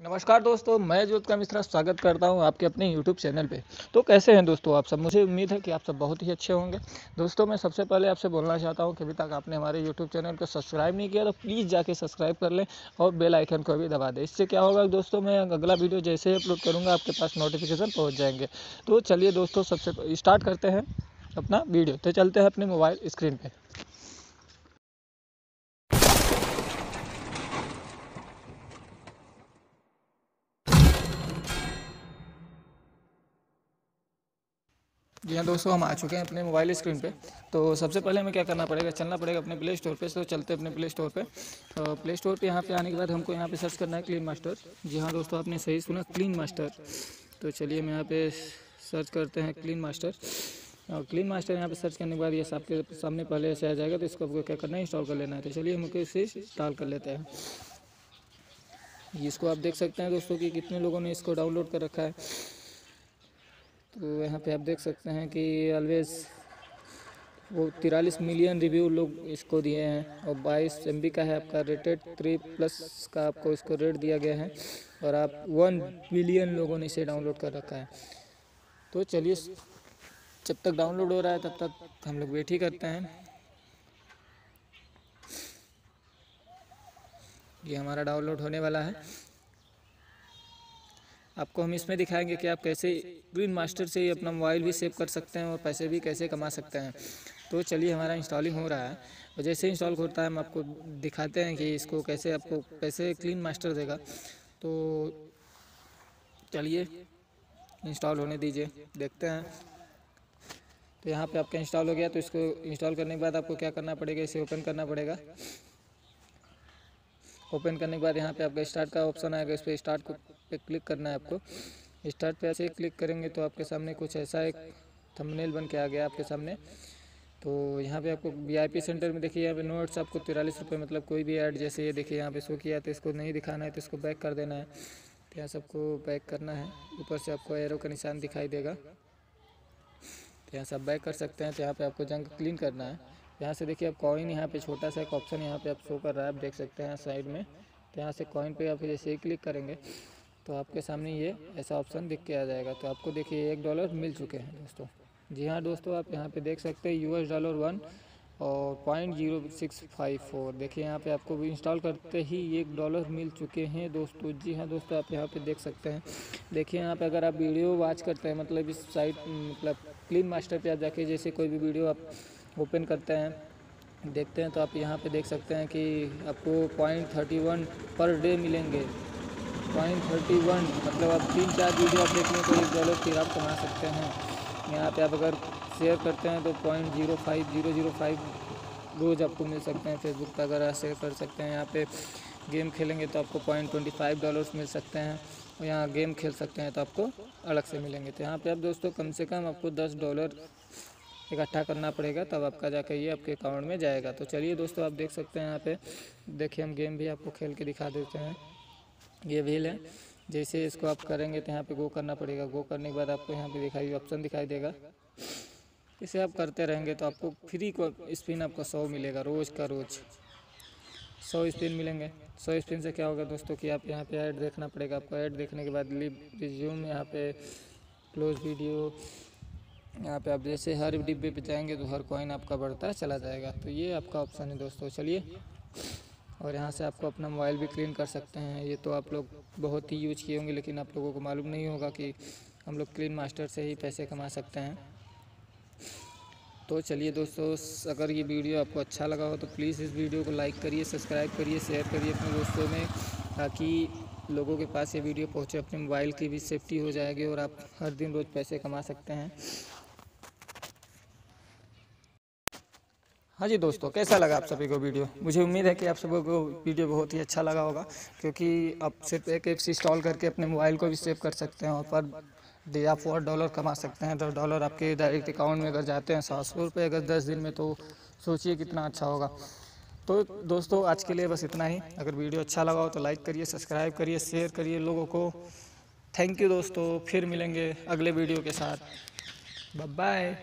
नमस्कार दोस्तों, मैं ज्योत मिश्रा स्वागत करता हूँ आपके अपने YouTube चैनल पे। तो कैसे हैं दोस्तों आप सब? मुझे उम्मीद है कि आप सब बहुत ही अच्छे होंगे। दोस्तों, मैं सबसे पहले आपसे बोलना चाहता हूँ कि अभी तक आपने हमारे YouTube चैनल को सब्सक्राइब नहीं किया तो प्लीज़ जाके सब्सक्राइब कर लें और बेल आइकन को भी दबा दें। इससे क्या होगा दोस्तों, मैं अगला वीडियो जैसे ही अपलोड करूँगा, आपके पास नोटिफिकेशन पहुँच जाएँगे। तो चलिए दोस्तों, सबसे स्टार्ट करते हैं अपना वीडियो। तो चलते हैं अपने मोबाइल स्क्रीन पर जी हाँ दोस्तों, हम आ चुके हैं अपने मोबाइल स्क्रीन पे। तो सबसे पहले हमें क्या करना पड़ेगा? चलना पड़ेगा अपने प्ले स्टोर पे। तो चलते हैं अपने प्ले स्टोर पे। तो प्ले स्टोर पे यहाँ पे आने के बाद हमको यहाँ पे सर्च करना है क्लीन मास्टर जी हाँ दोस्तों, आपने सही सुना क्लीन मास्टर तो चलिए, हम यहाँ पे सर्च करते हैं क्लीन मास्टर और क्लीन मास्टर यहाँ पे सर्च करने के बाद ये आपके सामने पहले ऐसे आ जाएगा। तो इसको आपको क्या करना है? इंस्टॉल कर लेना है। तो चलिए हमको इसे इंस्टॉल कर लेते हैं। इसको आप देख सकते हैं, दोस्तों, कि कितने लोगों ने इसको डाउनलोड कर रखा है। तो यहाँ पे आप देख सकते हैं कि ऑलवेज वो तिरालीस मिलियन रिव्यू लोग इसको दिए हैं और बाईस एम का है आपका रेटेड थ्री प्लस का आपको इसको रेट दिया गया है और आप वन बिलियन लोगों ने इसे डाउनलोड कर रखा है। तो चलिए, जब तक डाउनलोड हो रहा है तब तक हम लोग वेट ही करते हैं। ये हमारा डाउनलोड होने वाला है। आपको हम इसमें दिखाएँगे कि आप कैसे ग्रीन मास्टर से ही अपना मोबाइल भी सेव कर सकते हैं और पैसे भी कैसे कमा सकते हैं। तो चलिए हमारा इंस्टॉलिंग हो रहा है। और जैसे इंस्टॉल होता है, हम आपको दिखाते हैं कि इसको कैसे आपको कैसे क्लीन मास्टर देगा। तो चलिए इंस्टॉल होने दीजिए। देखते हैं। तो यहाँ पे आपका इंस्टॉल हो गया। तो इसको इंस्टॉल करने के बाद आपको क्या करना पड़ेगा? इसे ओपन करना पड़ेगा। ओपन करने के बाद यहाँ पे आपका स्टार्ट का ऑप्शन आएगा, इस पर स्टार्ट को पे क्लिक करना है आपको। स्टार्ट पे ऐसे ही क्लिक करेंगे तो आपके सामने कुछ ऐसा एक थंबनेल बन के आ गया आपके सामने। तो यहाँ पे आपको वीआईपी सेंटर में देखिए, यहाँ पे नोट्स आपको तिरालीस रुपये मतलब कोई भी ऐड जैसे ये देखिए, यहाँ पे शो किया तो इसको नहीं दिखाना है तो इसको बैक कर देना है। तो यहाँ सबको बैक करना है। ऊपर से आपको एरो का निशान दिखाई देगा। तो यहाँ सब बैक कर सकते हैं तो यहाँ पे आपको जंग क्लीन करना है। यहाँ से देखिए आप कॉइन यहाँ पे छोटा सा एक ऑप्शन यहाँ पे आप शो कर रहा है, आप देख सकते हैं साइड में। तो यहाँ से कॉइन पे आप जैसे ही क्लिक करेंगे तो आपके सामने ये ऐसा ऑप्शन दिख के आ जाएगा। तो आपको देखिए, एक डॉलर मिल चुके हैं दोस्तों। जी हाँ दोस्तों, आप यहाँ पे देख सकते हैं यूएस डॉलर वन और point zero six five four देखिए, यहाँ पे आपको इंस्टॉल करते ही एक डॉलर मिल चुके हैं दोस्तों। जी हाँ दोस्तों, आप यहाँ पे देख सकते हैं। देखिए, यहाँ पे अगर आप वीडियो वॉच करते हैं मतलब इस साइट मतलब क्लीन मास्टर पे आप जाके जैसे कोई भी वीडियो आप ओपन करते हैं। देखते हैं तो आप यहाँ पे देख सकते हैं कि आपको point thirty one per day मिलेंगे। पॉइंट थर्टी वन मतलब आप तीन चार वीडियो आप देखने को एक डॉलर की आप कमा सकते हैं। यहाँ पे आप अगर शेयर करते हैं तो point zero five zero zero five रोज़ आपको मिल सकते हैं। फेसबुक पर अगर आप शेयर कर सकते हैं। यहाँ पे गेम खेलेंगे तो आपको पॉइंट ट्वेंटी फाइव डॉलर्स मिल सकते हैं। और यहाँ गेम खेल सकते हैं तो आपको अलग से मिलेंगे। तो यहाँ पे आप दोस्तों कम से कम आपको दस डॉलर इकट्ठा करना पड़ेगा, तब आपका जाकर ये आपके अकाउंट में जाएगा। तो चलिए दोस्तों, आप देख सकते हैं यहाँ पे। देखिए, हम गेम भी आपको खेल के दिखा देते हैं। ये व्हील है। जैसे इसको आप करेंगे तो यहाँ पे गो करना पड़ेगा। गो करने के बाद आपको यहाँ पे दिखाई ऑप्शन दिखाई देगा। इसे आप करते रहेंगे तो आपको फ्री को स्पिन आपको सौ मिलेगा, रोज़ का रोज़। सौ स्पिन मिलेंगे। सौ स्पिन से क्या होगा दोस्तों कि आप यहाँ पे ऐड देखना पड़ेगा। आपको ऐड देखने के बाद लिव रिज्यूम यहाँ पे क्लोज वीडियो यहाँ पे आप जैसे हर डिब्बे पे जाएँगे तो हर कॉइन आपका बढ़ता चला जाएगा। तो ये आपका ऑप्शन है दोस्तों, चलिए। और यहाँ से आपको अपना मोबाइल भी क्लीन कर सकते हैं। ये तो आप लोग बहुत ही यूज़ किए होंगे, लेकिन आप लोगों को मालूम नहीं होगा कि हम लोग क्लीन मास्टर से ही पैसे कमा सकते हैं। तो चलिए दोस्तों, अगर ये वीडियो आपको अच्छा लगा हो तो प्लीज़ इस वीडियो को लाइक करिए सब्सक्राइब करिए शेयर करिए अपने दोस्तों में, ताकि लोगों के पास ये वीडियो पहुँचे, अपने मोबाइल की भी सेफ्टी हो जाएगी और आप हर दिन रोज़ पैसे कमा सकते हैं। हाँ जी दोस्तों, कैसा लगा आप सभी को वीडियो? मुझे उम्मीद है कि आप सभी को वीडियो बहुत ही अच्छा लगा होगा, क्योंकि आप सिर्फ़ एक ऐप्स इंस्टॉल करके अपने मोबाइल को भी सेव कर सकते हैं और पर आप फोर डॉलर कमा सकते हैं। दस डॉलर आपके डायरेक्ट अकाउंट में अगर जाते हैं सात सौ रुपये अगर दस दिन में तो सोचिए कितना अच्छा होगा। तो दोस्तों, आज के लिए बस इतना ही। अगर वीडियो अच्छा लगा हो तो लाइक करिए सब्सक्राइब करिए शेयर करिए लोगों को। थैंक यू दोस्तों, फिर मिलेंगे अगले वीडियो के साथ। बाय